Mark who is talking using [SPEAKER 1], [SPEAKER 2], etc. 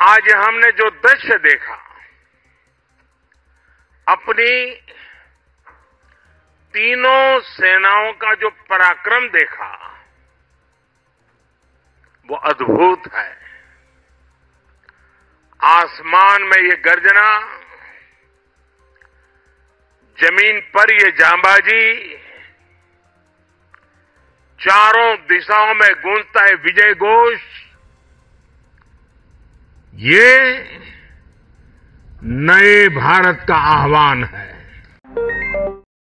[SPEAKER 1] आज हमने जो दृश्य देखा, अपनी तीनों सेनाओं का जो पराक्रम देखा, वो अद्भुत है। आसमान में ये गर्जना, ज़मीन पर ये जांबाजी, चारों दिशाओं में गूंजता है विजय घोष। ये नए भारत का आह्वान है।